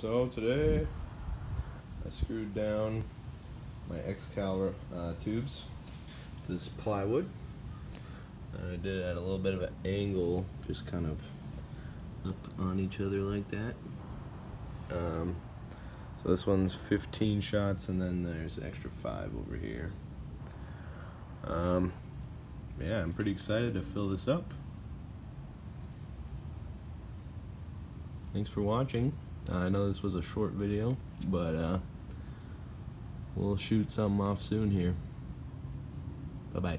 So today I screwed down my Excalibur uh, tubes, to this plywood. And I did it at a little bit of an angle, just kind of up on each other like that. Um, so this one's 15 shots and then there's extra 5 over here. Um, yeah, I'm pretty excited to fill this up. Thanks for watching. Uh, I know this was a short video, but uh, we'll shoot something off soon here. Bye-bye.